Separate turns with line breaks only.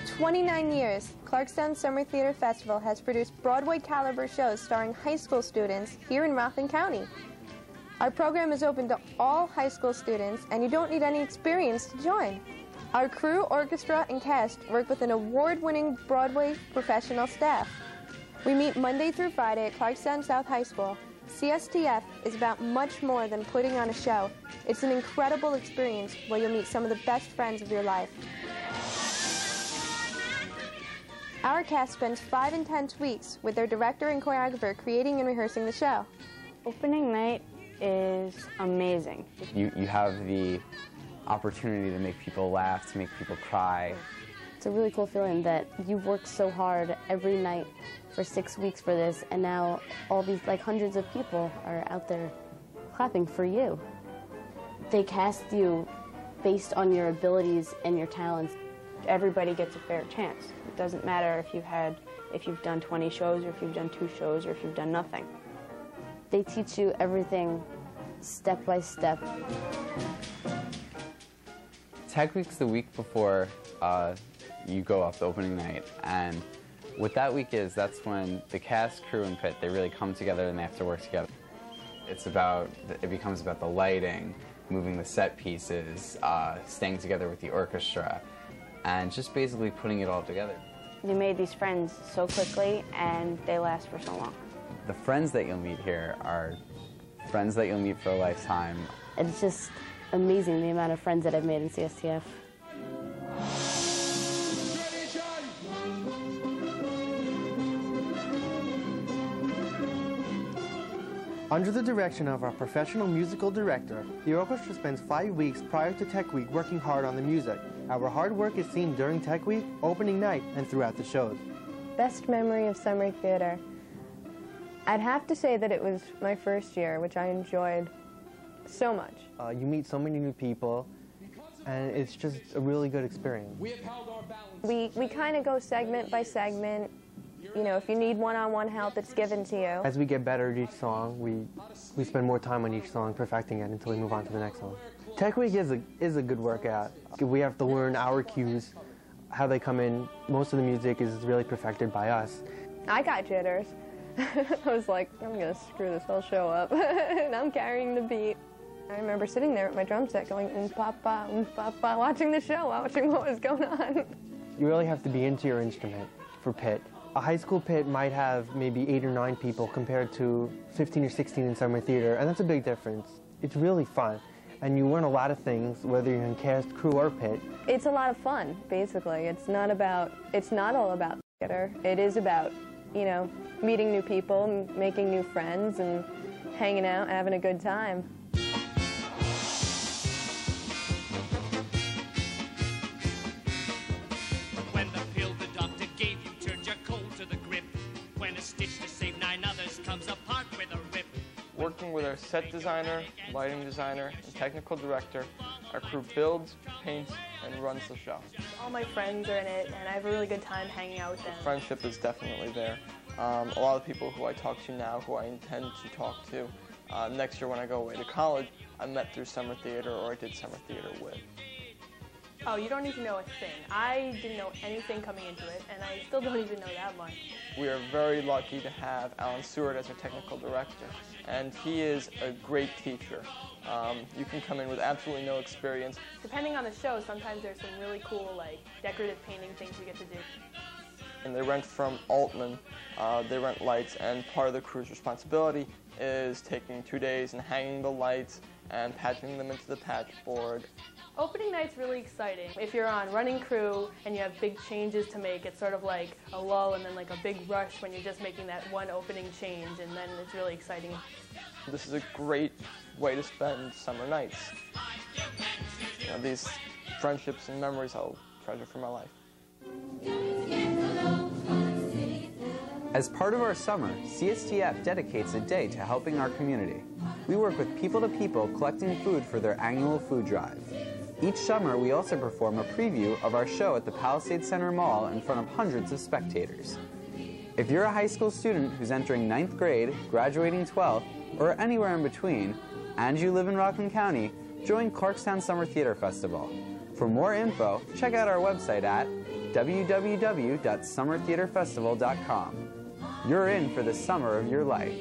29 years, Clarkstown Summer Theater Festival has produced Broadway caliber shows starring high school students here in Rockland County. Our program is open to all high school students, and you don't need any experience to join. Our crew, orchestra, and cast work with an award-winning Broadway professional staff. We meet Monday through Friday at Clarkstown South High School. CSTF is about much more than putting on a show. It's an incredible experience where you'll meet some of the best friends of your life. Our cast spends five intense weeks with their director and choreographer creating and rehearsing the show.
Opening night is amazing.
You, you have the opportunity to make people laugh, to make people cry.
It's a really cool feeling that you've worked so hard every night for six weeks for this, and now all these, like hundreds of people are out there clapping for you. They cast you based on your abilities and your talents.
Everybody gets a fair chance. It doesn't matter if you've had, if you've done 20 shows or if you've done two shows or if you've done nothing.
They teach you everything step by step.
Tech Week's the week before uh, you go off the opening night, and what that week is, that's when the cast, crew, and pit, they really come together and they have to work together. It's about, it becomes about the lighting, moving the set pieces, uh, staying together with the orchestra, and just basically putting it all together.
You made these friends so quickly and they last for so long.
The friends that you'll meet here are friends that you'll meet for a lifetime.
It's just amazing the amount of friends that I've made in CSTF.
Under the direction of our professional musical director, the orchestra spends five weeks prior to Tech Week working hard on the music. Our hard work is seen during Tech Week, opening night, and throughout the shows.
Best memory of summer theater. I'd have to say that it was my first year, which I enjoyed so much.
Uh, you meet so many new people, and it's just a really good experience.
We, we kind of go segment by segment. You know, if you need one-on-one help, it's given to you.
As we get better at each song, we, we spend more time on each song, perfecting it until we move on to the next song. Tech Week is a, is a good workout. We have to learn our cues, how they come in. Most of the music is really perfected by us.
I got jitters. I was like, I'm gonna screw this whole show up. and I'm carrying the beat. I remember sitting there with my drum set going, um, papa, um, papa, watching the show, watching what was going on.
You really have to be into your instrument for pit. A high school pit might have maybe eight or nine people compared to 15 or 16 in summer theater, and that's a big difference. It's really fun, and you learn a lot of things, whether you're in cast, crew, or pit.
It's a lot of fun, basically. It's not about, it's not all about theater. It is about, you know, meeting new people, making new friends, and hanging out, having a good time.
Set designer, lighting designer, and technical director, our crew builds, paints, and runs the show.
All my friends are in it, and I have a really good time hanging out with them.
Friendship is definitely there. Um, a lot of people who I talk to now, who I intend to talk to uh, next year when I go away to college, I met through summer theater or I did summer theater with.
Oh, you don't need to know a thing. I didn't know anything coming into it, and I still don't even know that much.
We are very lucky to have Alan Seward as our technical director, and he is a great teacher. Um, you can come in with absolutely no experience.
Depending on the show, sometimes there's some really cool, like, decorative painting things you get to do.
And they rent from Altman, uh, they rent lights, and part of the crew's responsibility is taking two days and hanging the lights and patching them into the patch board.
Opening night's really exciting. If you're on running crew and you have big changes to make, it's sort of like a lull and then like a big rush when you're just making that one opening change, and then it's really exciting.
This is a great way to spend summer nights. You know, these friendships and memories I'll treasure for my life.
As part of our summer, CSTF dedicates a day to helping our community. We work with people to people collecting food for their annual food drive. Each summer, we also perform a preview of our show at the Palisades Center Mall in front of hundreds of spectators. If you're a high school student who's entering ninth grade, graduating 12th, or anywhere in between, and you live in Rockland County, join Clarkstown Summer Theater Festival. For more info, check out our website at www.summertheaterfestival.com. You're in for the summer of your life.